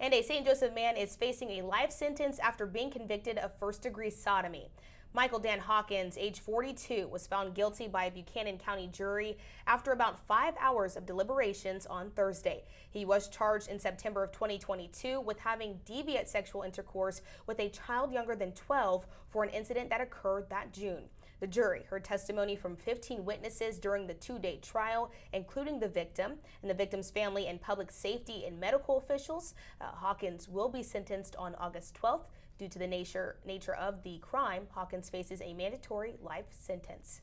And a St. Joseph man is facing a life sentence after being convicted of first degree sodomy. Michael Dan Hawkins, age 42, was found guilty by a Buchanan County jury after about five hours of deliberations on Thursday. He was charged in September of 2022 with having deviant sexual intercourse with a child younger than 12 for an incident that occurred that June. The jury heard testimony from 15 witnesses during the two-day trial, including the victim and the victim's family and public safety and medical officials. Uh, Hawkins will be sentenced on August 12th. Due to the nature, nature of the crime, Hawkins faces a mandatory life sentence.